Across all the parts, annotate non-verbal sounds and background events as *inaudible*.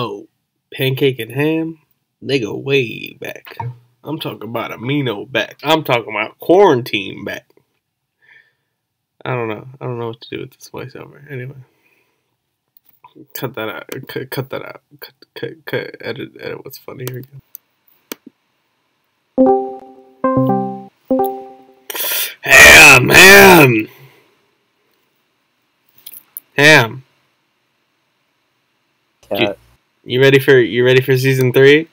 Oh, pancake and ham, they go way back. I'm talking about Amino back. I'm talking about quarantine back. I don't know. I don't know what to do with this voiceover. Anyway, cut that out. Cut, cut that out. Cut, cut, cut. Edit, edit. What's funny here again? Ham, ham, ham. Cat. You ready for you ready for season three?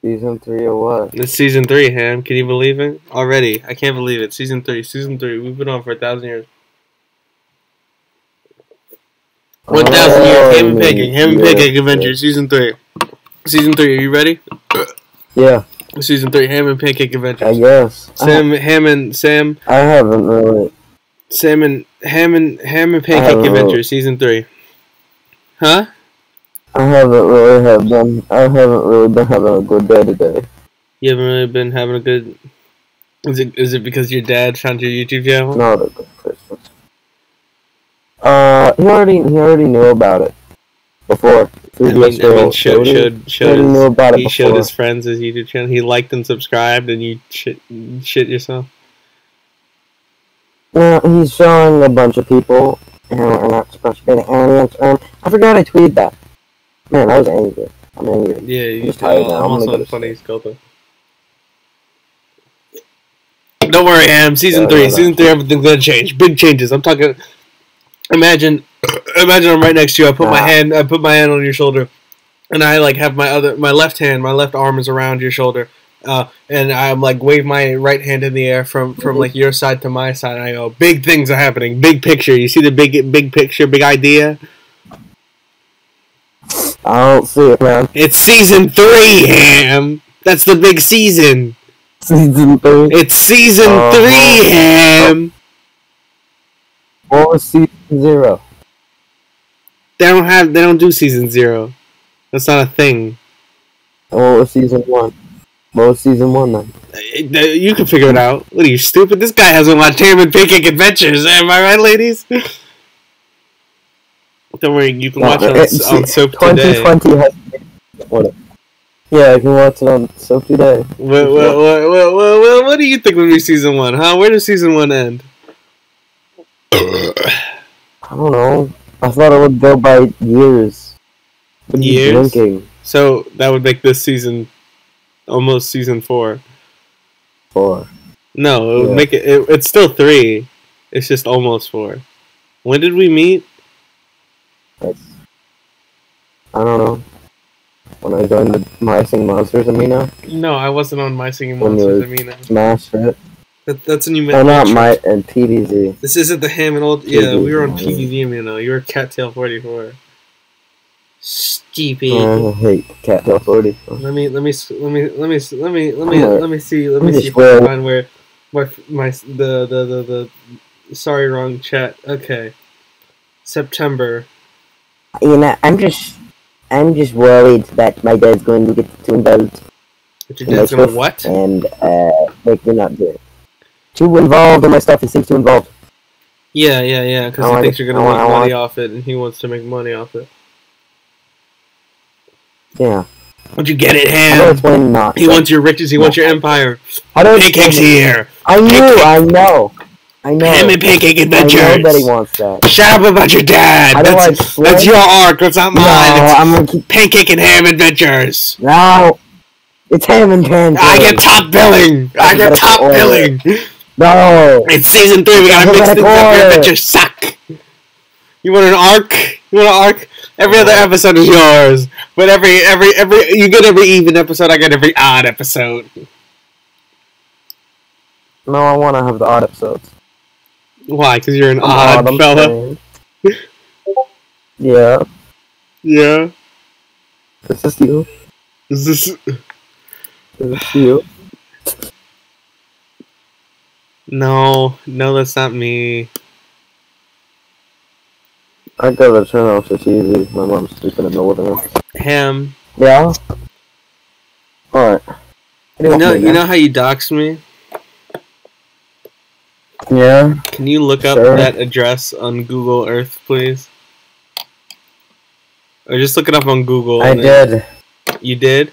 Season three or what? It's season three, Ham. Can you believe it? Already, I can't believe it. Season three, season three. We've been on for a thousand years. One oh, thousand years. Ham and Pancake. Ham and Oh, Yeah, Pancake Adventure. Season three. Season three. Are you ready? Yeah, Season three. Ham and Pancake I Adventure. guess. Sam, Ham and Sam, I haven't really. Sam and Ham and Ham and Pancake don't. Adventure. Season three. Huh? I haven't really have done. I haven't really been having a good day today. You haven't really been having a good. Is it is it because your dad found your YouTube channel? Not a good Christmas. Uh, he already he already knew about it before. I mean, I mean, showed, showed, he showed, knew his, about it he showed his friends his YouTube channel. He liked and subscribed, and you shit, shit yourself. Well, he's showing a bunch of people, and we're not supposed to get an audience. Um, I forgot I tweeted that. Man, I was angry. I'm angry. Yeah, you just tired now. I'm I'm also gonna on go to funny Skelter. Don't worry, Am. Season Yeah, three, no, no. season three, everything's gonna change. Big changes. I'm talking. Imagine, imagine I'm right next to you. I put my hand, I put my hand on your shoulder, and I like have my other, my left hand, my left arm is around your shoulder, uh, and I'm like wave my right hand in the air from from like your side to my side. And I go, big things are happening. Big picture. You see the big big picture, big idea. I don't see it, man. It's season three, Ham. That's the big season. Season three. It's season Uh-huh. three, Ham. What was season zero? They don't have. They don't do season zero. That's not a thing. What was season one? Was season one then? You can figure it out. What are you stupid? This guy hasn't watched and Pancake Adventures. Am I right, ladies? Don't worry. You can watch it on, Uh, s- on Soap today. 2020 has. What? Yeah, I can watch it on Soap today. What, what, what, what, what, what, what do you think would be season one? Huh? Where does season one end? I don't know. I thought it would go by years. Years? Drinking So that would make this season almost season four. for. No, it would Yeah. make it, it. It's still three. It's just almost four. When did we meet? That's, I don't know. When I joined the My Sing Monsters Amino, No, I wasn't on My Singing Monsters. mean, uh, it. that, that's when you met. Oh, not my and PDZ. This isn't the ham and old. Yeah, we were on PVV. PVV, you were Cattail 44. Stupid. I hate Cattail 40. Let me let me let me let me let me let me let me see let me see if I can find where my my the the the the sorry wrong chat. Okay, September. You know, I'm just, I'm just worried that my dad's going to get too involved But your dad's gonna what? and uh, make me not do it. Too involved in my stuff. He seems too involved. Yeah, yeah, yeah. Because he want- thinks you're gonna I want- make money want- off it, and he wants to make money off it. Yeah. Would you get it, I ham? not? He wants your riches. He No. wants your empire. I explain Pancake's here. I knew. I know. I know. Ham and pancake I adventures. know that he wants that. Shut up about your dad. I That's, explain? that's your arc. That's not No, mine. It's I'm gonna keep. pancake and ham adventures. No. It's ham and pancake. I get top billing. I get top billing. No. It's season three. We gotta mix things up. Your adventures suck. You want an arc? You want an arc? Every other episode is yours, but every every every you get every even episode. I get every odd episode. No, I want to have the odd episodes. Why? Because you're an I'm odd I'm fella. *laughs* yeah. Yeah. This is you. Is this? This is you. *sighs* No, no, that's not me. I gotta turn off this easy. My mom's sleeping in the living room. Ham. Yeah. Alright. You know, you know how you doxed me. Yeah. Can you look up Sure. that address on Google Earth, please? Or just look it up on Google. I did. You did?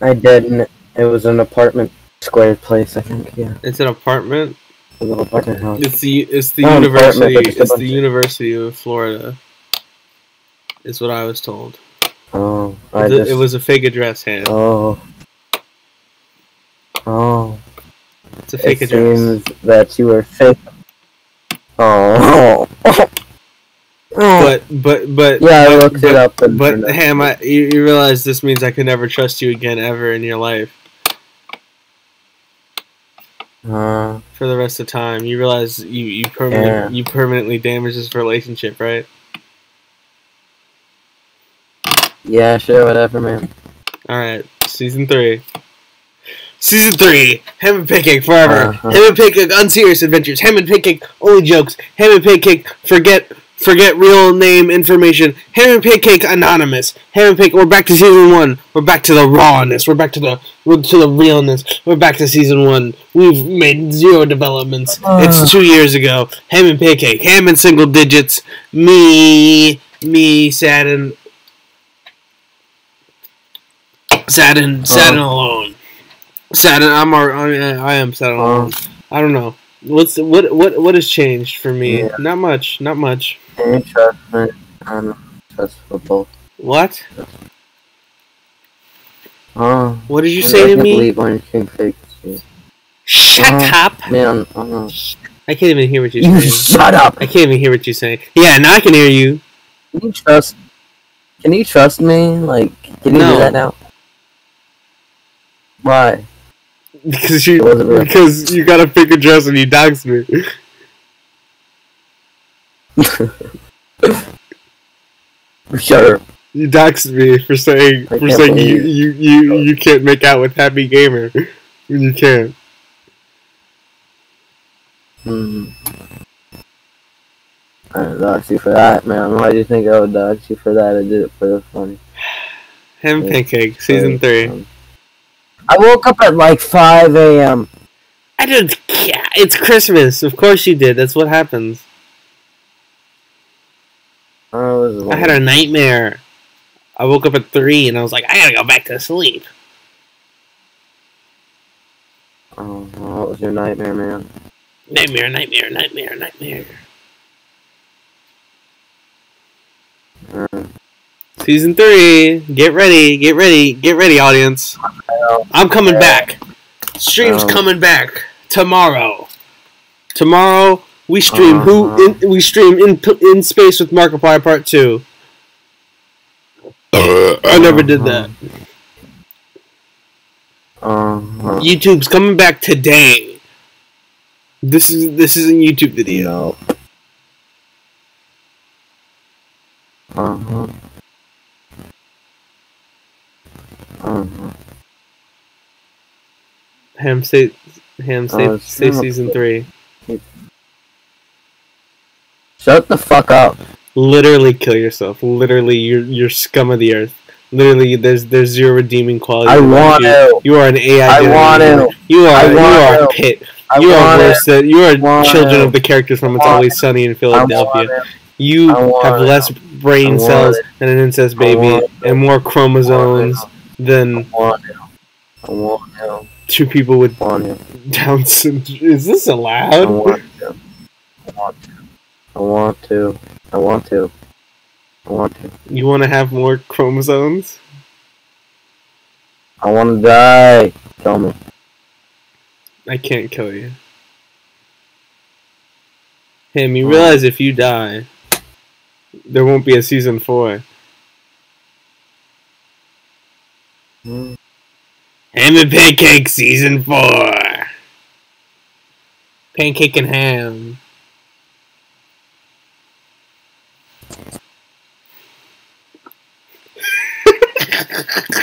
I did. And it was an apartment square place, I think. Yeah, It's an apartment. Little apartment house. It's the it's the Not university. apartment, but just a It's the of- University of Florida. Is what I was told. Oh, I It, just. it was a fake address, hand. Oh. Oh. It's a fake it address. seems that you were fake. Oh. *laughs* oh. But but but yeah, I looked but, it up. And But Ham, I, you, you realize this means I can never trust you again ever in your life uh, for the rest of time. You realize you you permanently Yeah. you permanently damage this relationship, right? yeah, sure, whatever, man. All right, season three. Season three, Ham and Pancake forever. Uh-huh. Ham and Pancake unserious adventures. Ham and Pancake only jokes. Ham and Pancake forget forget real name information. Ham and Pancake anonymous. Ham and Pancake. We're back to season one. We're back to the rawness. We're back to the we're to the realness. We're back to season one. We've made zero developments. Uh. It's two years ago. Ham and Pancake. Ham in single digits. Me me sad and sad and sad and alone. Sad and I'm I I am sad and alone. Um, I don't know. What's what what what has changed for me? Yeah. Not much. Not much. can you trust me? I don't trust football. What? Oh. What did you I say to can't me? believe Lion King fakes you. Shut Uh, up! Man, oh. I can't even hear what you're You saying. shut up! I can't even hear what you're saying. Yeah, now I can hear you. Can you trust? Can you trust me? Like, can you No. do that now? Why? Because you because you got a pink address and you doxed me. Shut up. You doxed me for saying I for saying you, you, you, you can't make out with Happy Gamer when you can't. Hmm. I dox you for that, man. Why do you think I would dox you for that? I did it for the fun. *sighs* Him. Pancake, season three. Um, I woke up at like 5 a.m. I didn't it's Christmas. Of course you did. That's what happens. I I had a nightmare. I woke up at three and I was like, I gotta go back to sleep. Oh, what was your nightmare, man? Nightmare, nightmare, nightmare, nightmare. Uh, Season three. Get ready, get ready, get ready, audience. I'm coming back. Stream's Um, coming back tomorrow. Tomorrow we stream who Uh-huh. in, we stream in in space with Markiplier Part Two. I never did that. uh, YouTube's coming back today. This is this is a YouTube video. Uh-huh. Uh-huh. Ham say Ham say Oh, say son season three. Shut the fuck up. Literally kill yourself. Literally, you're you're scum of the earth. Literally, there's there's zero redeeming quality. I want you. to. You are an AI. I want to. You are I you are pit. I you are worse it. than you are children it. of the characters from It's Always Sunny in I Philadelphia. it. You have it. less brain cells it. than an incest baby and more chromosomes I than want it. I want it. Two people with I. Down syndrome. Is this I allowed? want to. I want to. I want to. I want to. I want to. You want to have more chromosomes? I want to die. Kill me. I can't kill you. Him, you realize if you die, there won't be a season four. Hmm. Ham Pancake season four. Pancake and ham. *laughs*